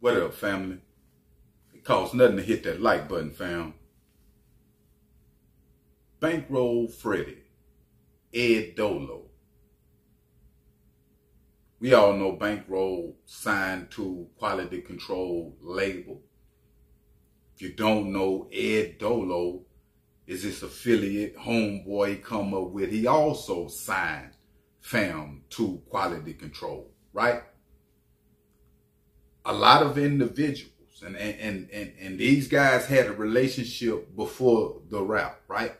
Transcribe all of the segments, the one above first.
What up, family? It costs nothing to hit that like button, fam. Bankroll Freddie, Ed Dolo. We all know Bankroll signed to quality control label. If you don't know, Ed Dolo is his affiliate homeboy come up with. He also signed fam to quality control, right? A lot of individuals and, and, and, and these guys had a relationship before the rap, right?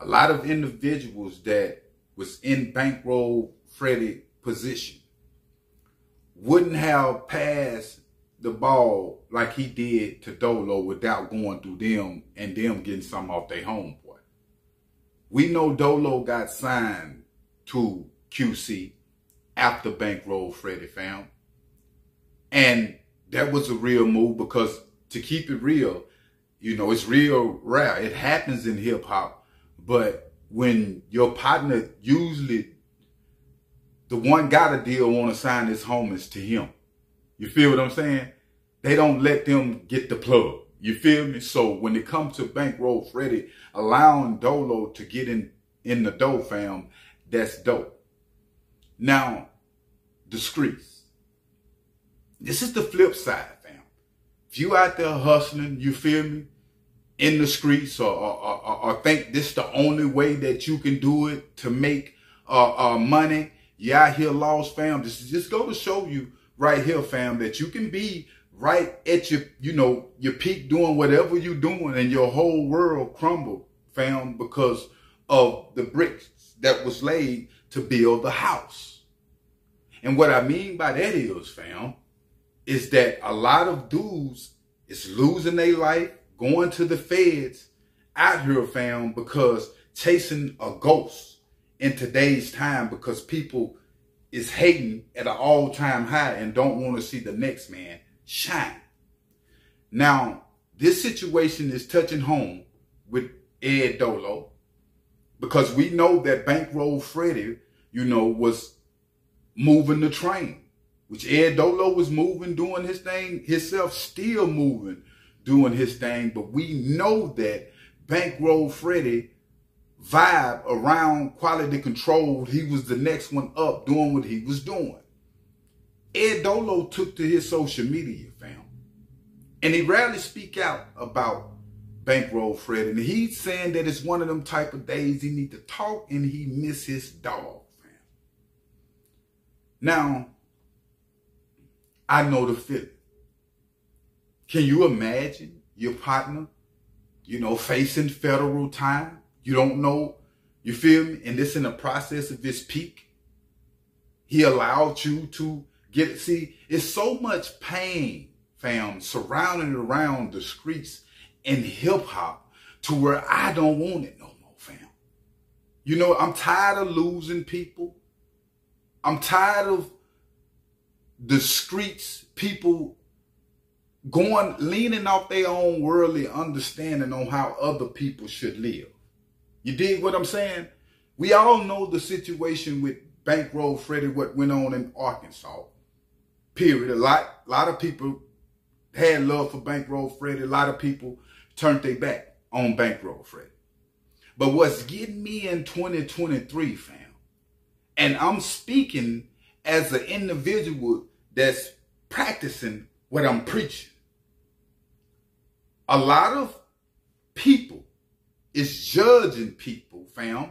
A lot of individuals that was in bankroll Freddie position wouldn't have passed the ball like he did to Dolo without going through them and them getting some off their homeboy. We know Dolo got signed to QC after bankroll Freddie found. And that was a real move because to keep it real, you know, it's real rare. It happens in hip hop, but when your partner usually the one got a deal want to sign his homies to him. You feel what I'm saying? They don't let them get the plug. You feel me? So when it comes to bankroll Freddie allowing Dolo to get in in the dough fam, that's dope. Now, discreet. This is the flip side, fam. If you out there hustling, you feel me, in the streets or, or, or, or think this the only way that you can do it to make uh, uh, money, you out here lost, fam. This is just go to show you right here, fam, that you can be right at your, you know, your peak doing whatever you're doing and your whole world crumble, fam, because of the bricks that was laid to build the house. And what I mean by that is, fam, is that a lot of dudes is losing their life, going to the feds out here, fam, because chasing a ghost in today's time because people is hating at an all-time high and don't want to see the next man shine. Now, this situation is touching home with Ed Dolo because we know that Bankroll Freddie, you know, was moving the train which Ed Dolo was moving, doing his thing, himself still moving, doing his thing. But we know that Bankroll Freddie vibe around quality control, he was the next one up doing what he was doing. Ed Dolo took to his social media, fam. And he rarely speak out about Bankroll Freddie. And he's saying that it's one of them type of days he need to talk and he miss his dog, fam. Now, I know the feeling. Can you imagine your partner, you know, facing federal time? You don't know, you feel me? And this in the process of his peak. He allowed you to get it. See, it's so much pain, fam, surrounding around the streets in hip hop to where I don't want it no more, fam. You know, I'm tired of losing people. I'm tired of the streets, people going, leaning off their own worldly understanding on how other people should live. You dig what I'm saying? We all know the situation with Bankroll Freddie, what went on in Arkansas. Period. A lot, a lot of people had love for Bankroll Freddie. A lot of people turned their back on Bankroll Freddie. But what's getting me in 2023, fam, and I'm speaking as an individual that's practicing what I'm preaching. A lot of people is judging people, fam,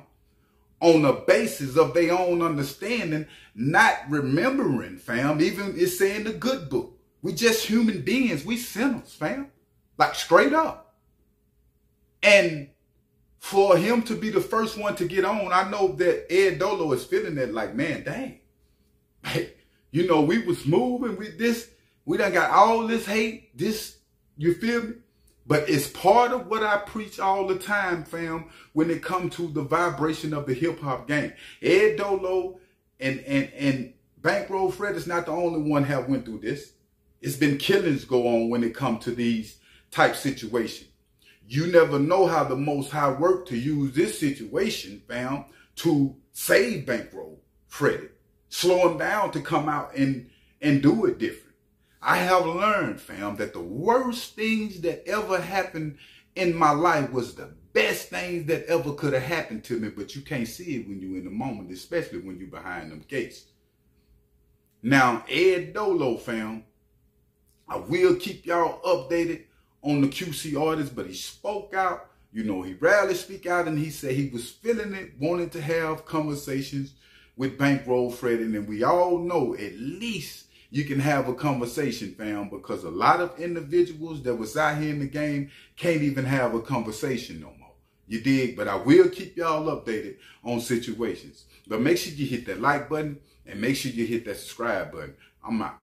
on the basis of their own understanding, not remembering, fam. Even it's saying the good book. We just human beings. We sinners, fam. Like straight up. And for him to be the first one to get on, I know that Ed Dolo is feeling that like, man, dang. Hey, you know, we was moving with this. We done got all this hate. This, you feel me? But it's part of what I preach all the time, fam, when it comes to the vibration of the hip hop game. Ed Dolo and and and Bankroll Fred is not the only one have went through this. It's been killings go on when it come to these type situations. You never know how the most high work to use this situation, fam, to save Bankroll Freddie slow him down to come out and and do it different. I have learned, fam, that the worst things that ever happened in my life was the best things that ever could have happened to me, but you can't see it when you're in the moment, especially when you're behind them gates. Now, Ed Dolo, fam, I will keep y'all updated on the QC artist, but he spoke out. You know, he rarely speak out and he said he was feeling it, wanting to have conversations with Bankroll Freddie. And we all know at least you can have a conversation, fam, because a lot of individuals that was out here in the game can't even have a conversation no more. You dig? But I will keep y'all updated on situations. But make sure you hit that like button and make sure you hit that subscribe button. I'm out.